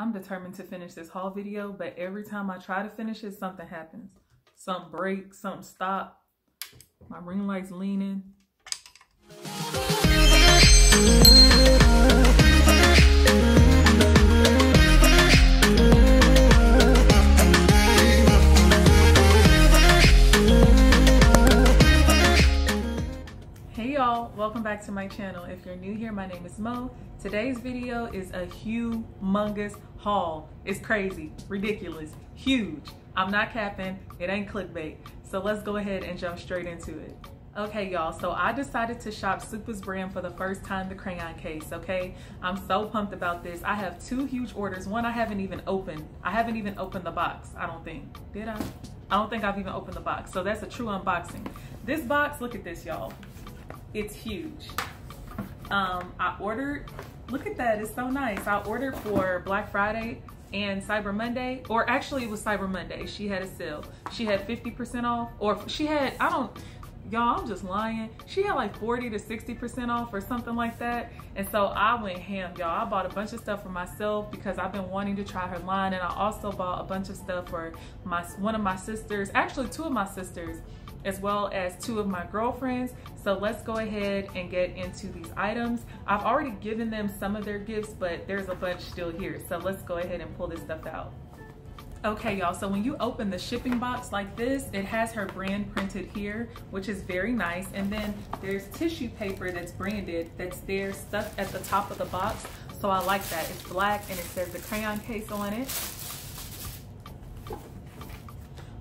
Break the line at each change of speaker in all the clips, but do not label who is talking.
I'm determined to finish this haul video, but every time I try to finish it, something happens. Some break, something stop. My ring light's leaning. Welcome back to my channel. If you're new here, my name is Mo. Today's video is a humongous haul. It's crazy, ridiculous, huge. I'm not capping, it ain't clickbait. So let's go ahead and jump straight into it. Okay, y'all, so I decided to shop Supa's brand for the first time, the crayon case, okay? I'm so pumped about this. I have two huge orders. One I haven't even opened. I haven't even opened the box, I don't think. Did I? I don't think I've even opened the box. So that's a true unboxing. This box, look at this, y'all. It's huge. Um, I ordered, look at that, it's so nice. I ordered for Black Friday and Cyber Monday, or actually it was Cyber Monday. She had a sale. She had 50% off, or she had, I don't, y'all, I'm just lying. She had like 40 to 60% off or something like that. And so I went ham, y'all. I bought a bunch of stuff for myself because I've been wanting to try her line. And I also bought a bunch of stuff for my one of my sisters, actually two of my sisters, as well as two of my girlfriends. So let's go ahead and get into these items. I've already given them some of their gifts, but there's a bunch still here. So let's go ahead and pull this stuff out. Okay, y'all, so when you open the shipping box like this, it has her brand printed here, which is very nice. And then there's tissue paper that's branded that's there stuck at the top of the box. So I like that. It's black and it says the crayon case on it.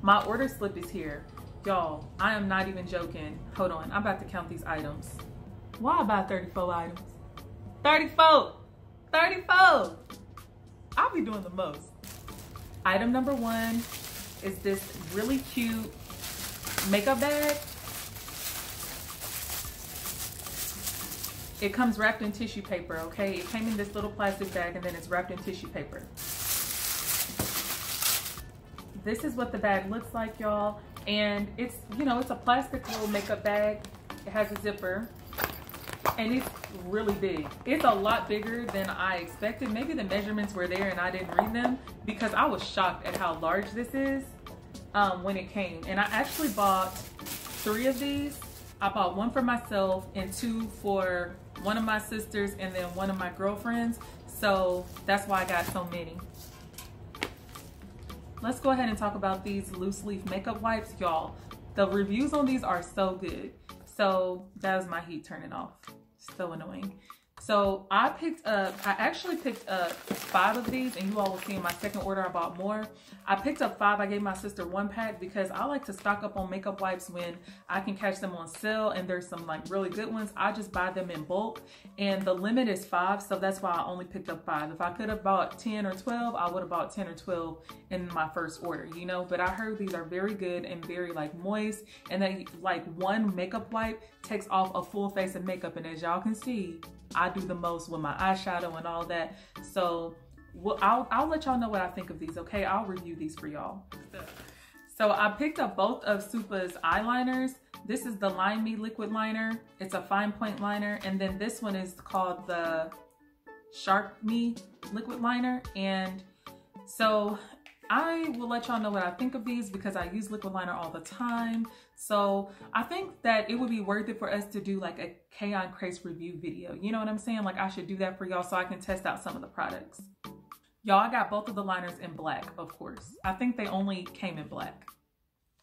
My order slip is here. Y'all, I am not even joking. Hold on, I'm about to count these items. Why about 34 items? 34! 34! I'll be doing the most. Item number one is this really cute makeup bag. It comes wrapped in tissue paper, okay? It came in this little plastic bag and then it's wrapped in tissue paper. This is what the bag looks like, y'all. And it's, you know, it's a plastic little makeup bag. It has a zipper and it's really big. It's a lot bigger than I expected. Maybe the measurements were there and I didn't read them because I was shocked at how large this is um, when it came. And I actually bought three of these. I bought one for myself and two for one of my sisters and then one of my girlfriends. So that's why I got so many. Let's go ahead and talk about these loose leaf makeup wipes. Y'all, the reviews on these are so good. So that was my heat turning off. So annoying. So I picked up, I actually picked up five of these and you all will see in my second order I bought more. I picked up five, I gave my sister one pack because I like to stock up on makeup wipes when I can catch them on sale and there's some like really good ones. I just buy them in bulk and the limit is five so that's why I only picked up five. If I could have bought 10 or 12, I would have bought 10 or 12 in my first order, you know? But I heard these are very good and very like moist and they like one makeup wipe takes off a full face of makeup and as y'all can see, I do the most with my eyeshadow and all that. So well, I'll, I'll let y'all know what I think of these, okay? I'll review these for y'all. So I picked up both of Supa's eyeliners. This is the Line Me liquid liner. It's a fine point liner. And then this one is called the Sharp Me liquid liner. And so I will let y'all know what I think of these because I use liquid liner all the time. So I think that it would be worth it for us to do like a Crayon Case review video. You know what I'm saying? Like I should do that for y'all so I can test out some of the products. Y'all, I got both of the liners in black, of course. I think they only came in black.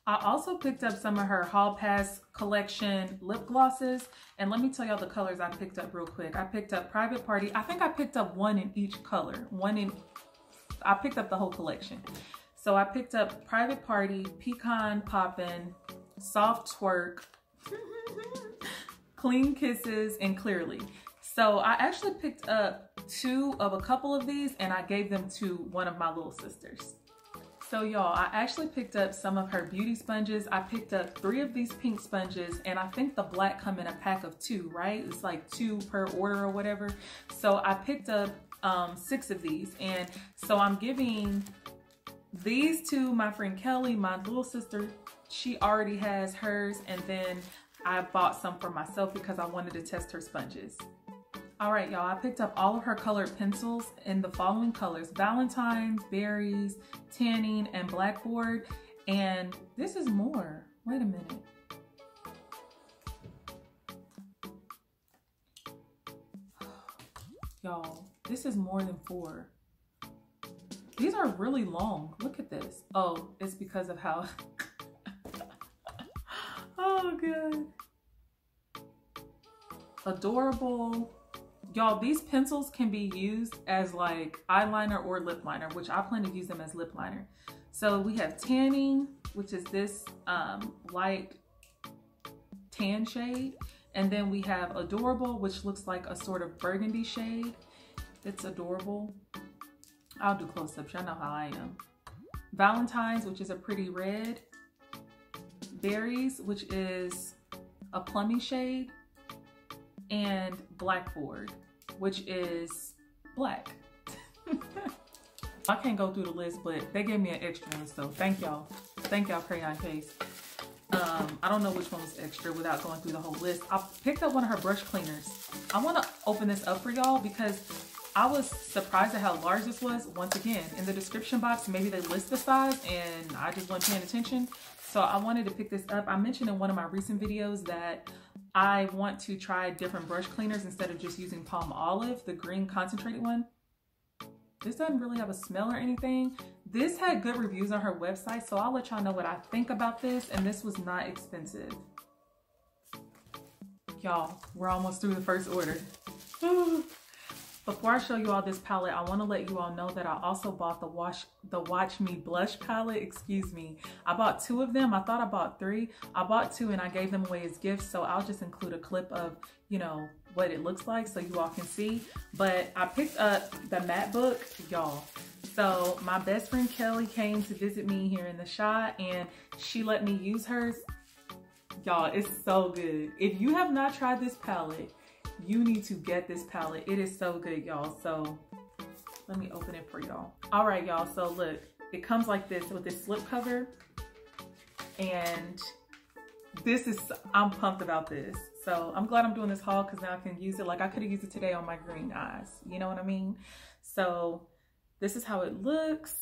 I also picked up some of her Hall Pass collection lip glosses. And let me tell y'all the colors I picked up real quick. I picked up Private Party. I think I picked up one in each color. One in I picked up the whole collection. So I picked up Private Party, Pecan Poppin', Soft Twerk, Clean Kisses, and Clearly. So I actually picked up two of a couple of these and I gave them to one of my little sisters. So y'all, I actually picked up some of her beauty sponges. I picked up three of these pink sponges and I think the black come in a pack of two, right? It's like two per order or whatever. So I picked up um, six of these. And so I'm giving these to my friend Kelly, my little sister. She already has hers. And then I bought some for myself because I wanted to test her sponges. All right, y'all, I picked up all of her colored pencils in the following colors, Valentine's, Berries, Tanning, and Blackboard. And this is more. Wait a minute. Y'all, this is more than four. These are really long. Look at this. Oh, it's because of how... oh, good. Adorable. Y'all, these pencils can be used as like eyeliner or lip liner, which I plan to use them as lip liner. So we have tanning, which is this um, light tan shade. And then we have adorable, which looks like a sort of burgundy shade. It's adorable. I'll do close-ups, y'all know how I am. Valentine's, which is a pretty red. Berries, which is a plummy shade. And Blackboard, which is black. I can't go through the list, but they gave me an extra one, so thank y'all. Thank y'all, Crayon Case. Um, I don't know which one was extra without going through the whole list. I picked up one of her brush cleaners. I want to open this up for y'all because I was surprised at how large this was. Once again, in the description box, maybe they list the size and I just wasn't paying attention. So I wanted to pick this up. I mentioned in one of my recent videos that I want to try different brush cleaners instead of just using Palmolive, the green concentrated one. This doesn't really have a smell or anything. This had good reviews on her website, so I'll let y'all know what I think about this, and this was not expensive. Y'all, we're almost through the first order. Before I show you all this palette, I want to let you all know that I also bought the Wash the Watch Me blush palette. Excuse me. I bought two of them. I thought I bought three. I bought two and I gave them away as gifts. So I'll just include a clip of, you know, what it looks like so you all can see. But I picked up the matte book, y'all. So my best friend Kelly came to visit me here in the shot and she let me use hers. Y'all, it's so good. If you have not tried this palette, you need to get this palette. It is so good, y'all. So let me open it for y'all. All right, y'all. So look, it comes like this with this slip cover. And this is, I'm pumped about this. So I'm glad I'm doing this haul because now I can use it. Like I could have used it today on my green eyes. You know what I mean? So this is how it looks.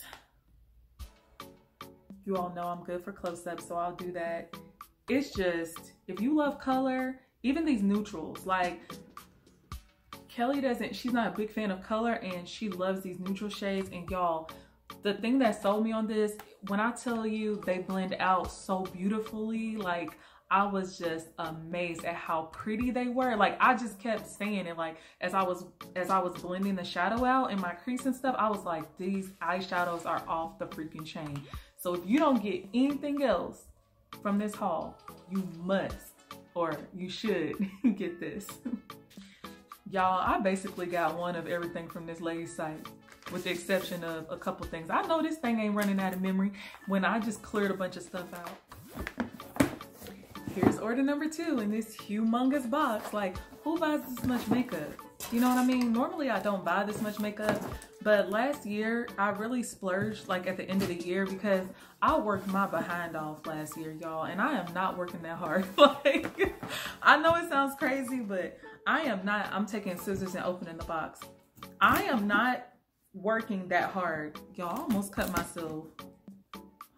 You all know I'm good for close-up, so I'll do that. It's just, if you love color, even these neutrals, like Kelly doesn't, she's not a big fan of color and she loves these neutral shades. And y'all, the thing that sold me on this, when I tell you they blend out so beautifully, like I was just amazed at how pretty they were. Like I just kept saying it like as I was as I was blending the shadow out in my crease and stuff, I was like, these eyeshadows are off the freaking chain. So if you don't get anything else from this haul, you must or you should get this. Y'all, I basically got one of everything from this lady's site with the exception of a couple things. I know this thing ain't running out of memory when I just cleared a bunch of stuff out. Here's order number two in this humongous box. Like, who buys this much makeup? You know what I mean? Normally I don't buy this much makeup, but last year I really splurged like at the end of the year because I worked my behind off last year, y'all, and I am not working that hard. like, I know it sounds crazy, but I am not, I'm taking scissors and opening the box. I am not working that hard. Y'all almost cut myself.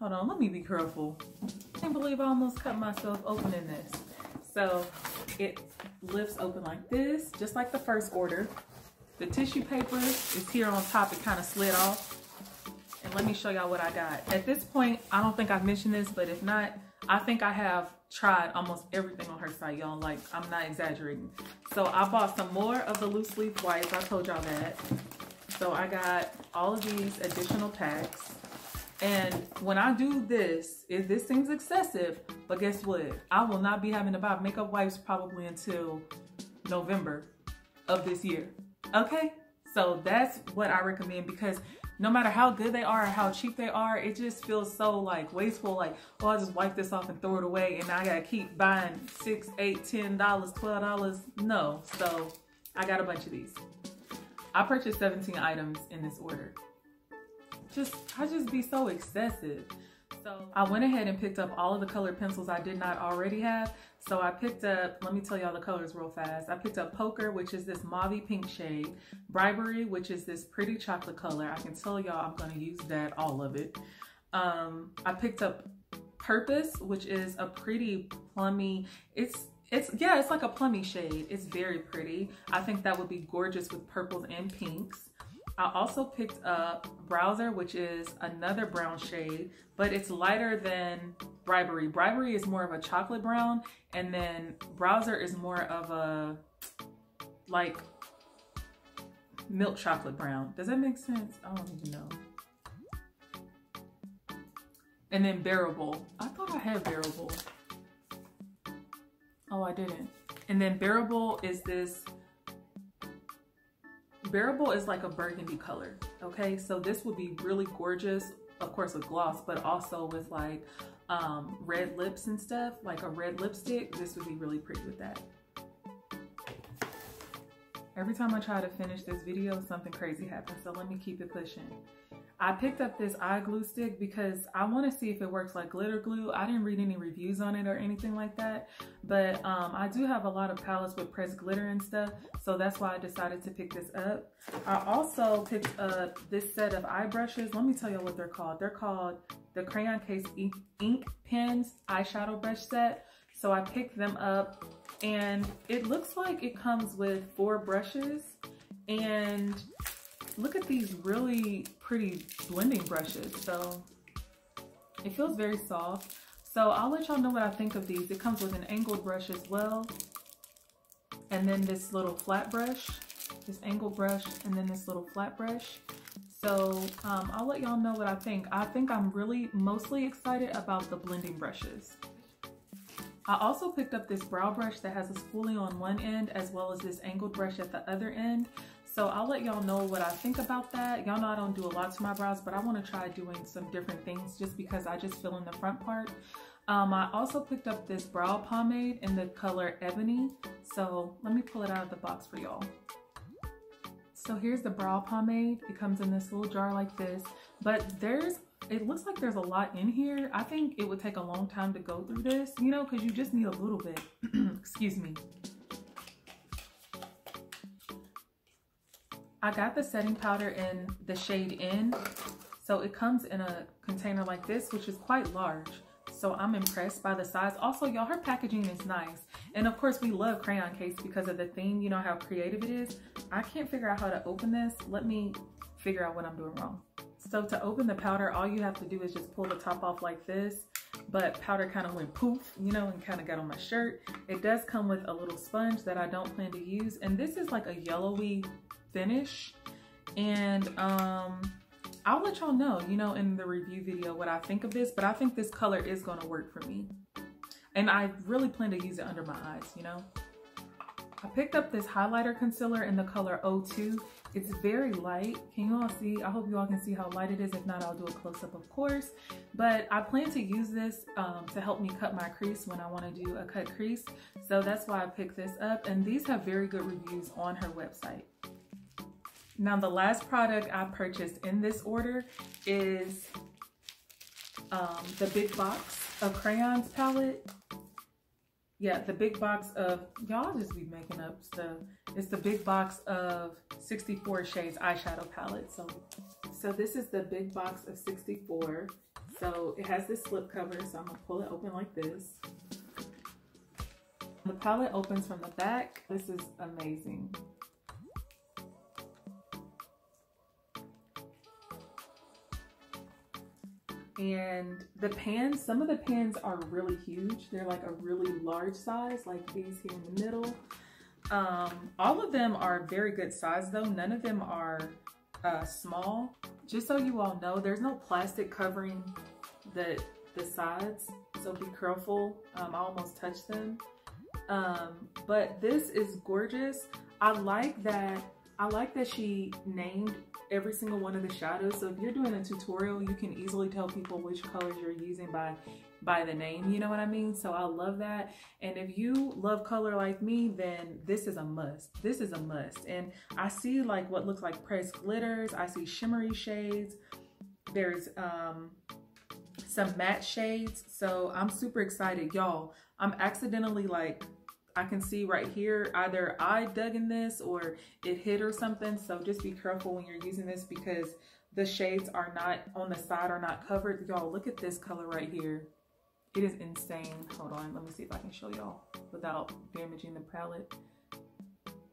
Hold on, let me be careful. I can't believe I almost cut myself opening this. So it lifts open like this, just like the first order. The tissue paper is here on top. It kind of slid off. And let me show y'all what I got. At this point, I don't think I've mentioned this, but if not, I think I have tried almost everything on her site, y'all. Like, I'm not exaggerating. So I bought some more of the loose leaf wipes. I told y'all that. So I got all of these additional packs. And when I do this, if this seems excessive, but guess what? I will not be having to buy makeup wipes probably until November of this year. Okay? So that's what I recommend because no matter how good they are or how cheap they are, it just feels so like wasteful. Like, oh, I just wipe this off and throw it away and I gotta keep buying six, eight, ten dollars, twelve dollars. No. So I got a bunch of these. I purchased 17 items in this order. Just, I just be so excessive. So I went ahead and picked up all of the colored pencils I did not already have. So I picked up, let me tell y'all the colors real fast. I picked up Poker, which is this mauve pink shade. Bribery, which is this pretty chocolate color. I can tell y'all I'm gonna use that, all of it. Um, I picked up Purpose, which is a pretty plummy, it's it's yeah, it's like a plummy shade. It's very pretty. I think that would be gorgeous with purples and pinks. I also picked up Browser, which is another brown shade, but it's lighter than Bribery. Bribery is more of a chocolate brown, and then Browser is more of a like milk chocolate brown. Does that make sense? I don't even know. And then Bearable. I thought I had Bearable. Oh, I didn't. And then Bearable is this Bearable is like a burgundy color, okay? So this would be really gorgeous, of course with gloss, but also with like um, red lips and stuff, like a red lipstick, this would be really pretty with that. Every time I try to finish this video, something crazy happens, so let me keep it pushing. I picked up this eye glue stick because I want to see if it works like glitter glue. I didn't read any reviews on it or anything like that, but um, I do have a lot of palettes with pressed glitter and stuff, so that's why I decided to pick this up. I also picked up this set of eye brushes. Let me tell you what they're called. They're called the Crayon Case Ink, Ink Pens Eyeshadow Brush Set. So I picked them up and it looks like it comes with four brushes and look at these really pretty blending brushes. So it feels very soft. So I'll let y'all know what I think of these. It comes with an angled brush as well. And then this little flat brush, this angled brush, and then this little flat brush. So um, I'll let y'all know what I think. I think I'm really mostly excited about the blending brushes. I also picked up this brow brush that has a spoolie on one end as well as this angled brush at the other end. So I'll let y'all know what I think about that. Y'all know I don't do a lot to my brows, but I wanna try doing some different things just because I just fill in the front part. Um, I also picked up this brow pomade in the color Ebony. So let me pull it out of the box for y'all. So here's the brow pomade. It comes in this little jar like this, but there's, it looks like there's a lot in here. I think it would take a long time to go through this, you know, cause you just need a little bit, excuse me. I got the setting powder in the shade N. So it comes in a container like this, which is quite large. So I'm impressed by the size. Also, y'all, her packaging is nice. And of course, we love Crayon Case because of the theme, you know how creative it is. I can't figure out how to open this. Let me figure out what I'm doing wrong. So to open the powder, all you have to do is just pull the top off like this. But powder kind of went poof, you know, and kind of got on my shirt. It does come with a little sponge that I don't plan to use. And this is like a yellowy finish. And um, I'll let y'all know, you know, in the review video what I think of this, but I think this color is gonna work for me. And I really plan to use it under my eyes, you know? I picked up this highlighter concealer in the color 02. It's very light. Can you all see? I hope you all can see how light it is. If not, I'll do a close-up, of course. But I plan to use this um, to help me cut my crease when I want to do a cut crease. So that's why I picked this up. And these have very good reviews on her website. Now the last product I purchased in this order is um, the big box of crayons palette. Yeah, the big box of, y'all just be making up stuff. It's the big box of 64 shades eyeshadow palette. So, so this is the big box of 64. So it has this slip cover, so I'm gonna pull it open like this. The palette opens from the back. This is amazing. And the pans some of the pans are really huge. They're like a really large size like these here in the middle. Um, all of them are very good size though. None of them are uh, small. Just so you all know there's no plastic covering the the sides so be careful. Um, I almost touched them. Um, but this is gorgeous. I like that I like that she named every single one of the shadows. So if you're doing a tutorial, you can easily tell people which colors you're using by by the name, you know what I mean? So I love that. And if you love color like me, then this is a must. This is a must. And I see like what looks like pressed glitters. I see shimmery shades. There's um, some matte shades. So I'm super excited. Y'all, I'm accidentally like, I can see right here, either I dug in this or it hit or something. So just be careful when you're using this because the shades are not on the side are not covered. Y'all, look at this color right here. It is insane. Hold on, let me see if I can show y'all without damaging the palette.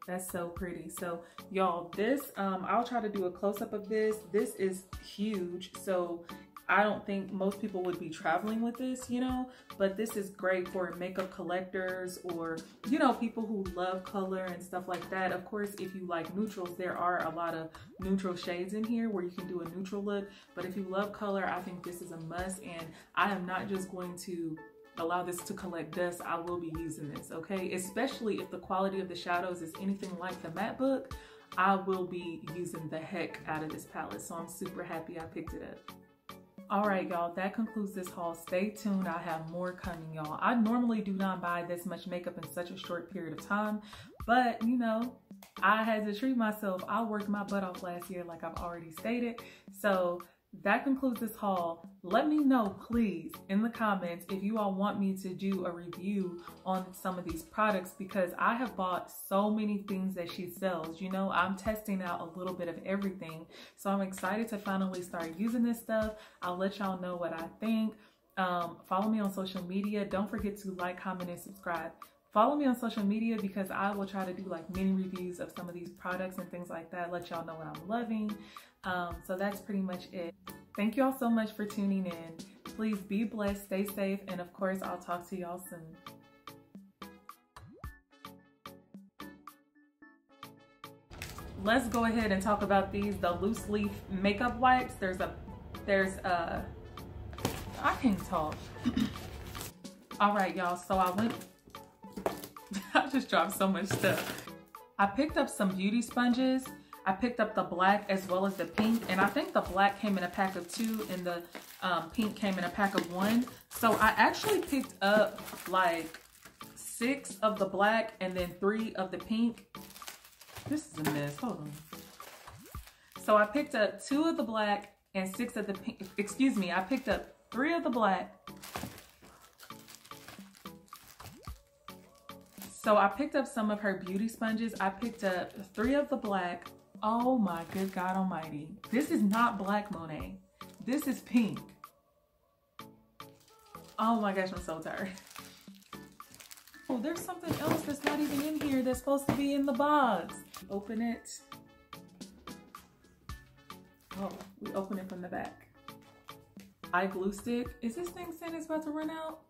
That's so pretty. So y'all, this, um, I'll try to do a close up of this. This is huge. So I don't think most people would be traveling with this, you know, but this is great for makeup collectors or, you know, people who love color and stuff like that. Of course, if you like neutrals, there are a lot of neutral shades in here where you can do a neutral look. But if you love color, I think this is a must. And I am not just going to allow this to collect dust, I will be using this, okay? Especially if the quality of the shadows is anything like the matte book, I will be using the heck out of this palette. So I'm super happy I picked it up. All right, y'all, that concludes this haul. Stay tuned. I have more coming, y'all. I normally do not buy this much makeup in such a short period of time, but you know, I had to treat myself. I worked my butt off last year, like I've already stated. So that concludes this haul. Let me know, please, in the comments if you all want me to do a review on some of these products because I have bought so many things that she sells. You know, I'm testing out a little bit of everything. So I'm excited to finally start using this stuff. I'll let y'all know what I think. Um, follow me on social media. Don't forget to like, comment, and subscribe. Follow me on social media because I will try to do like mini reviews of some of these products and things like that. Let y'all know what I'm loving. Um, so that's pretty much it. Thank you all so much for tuning in. Please be blessed, stay safe, and of course, I'll talk to y'all soon. Let's go ahead and talk about these, the loose leaf makeup wipes. There's a, there's a, I can't talk. all right, y'all, so I went, I just dropped so much stuff. I picked up some beauty sponges I picked up the black as well as the pink. And I think the black came in a pack of two and the um, pink came in a pack of one. So I actually picked up like six of the black and then three of the pink. This is a mess. Hold on. So I picked up two of the black and six of the pink. Excuse me. I picked up three of the black. So I picked up some of her beauty sponges. I picked up three of the black, Oh my good God Almighty. This is not black Monet. This is pink. Oh my gosh, I'm so tired. Oh, there's something else that's not even in here that's supposed to be in the box. Open it. Oh, we open it from the back. Eye glue stick. Is this thing saying it's about to run out?